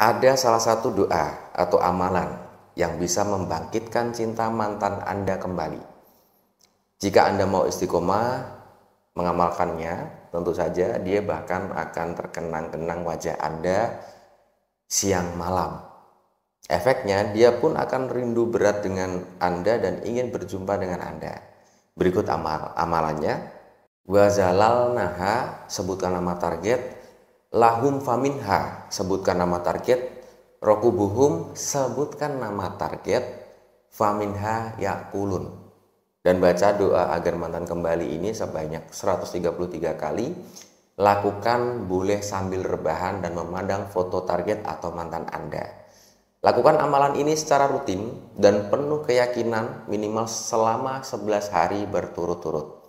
Ada salah satu doa atau amalan yang bisa membangkitkan cinta mantan Anda kembali. Jika Anda mau istiqomah mengamalkannya, tentu saja dia bahkan akan terkenang-kenang wajah Anda siang malam. Efeknya, dia pun akan rindu berat dengan Anda dan ingin berjumpa dengan Anda. Berikut amal amalannya. Wazalal naha, sebutkan nama target, lahum faminha sebutkan nama target. Rokubuhum sebutkan nama target. Faminha yakulun dan baca doa agar mantan kembali ini sebanyak 133 kali. Lakukan boleh sambil rebahan dan memandang foto target atau mantan Anda. Lakukan amalan ini secara rutin dan penuh keyakinan minimal selama 11 hari berturut-turut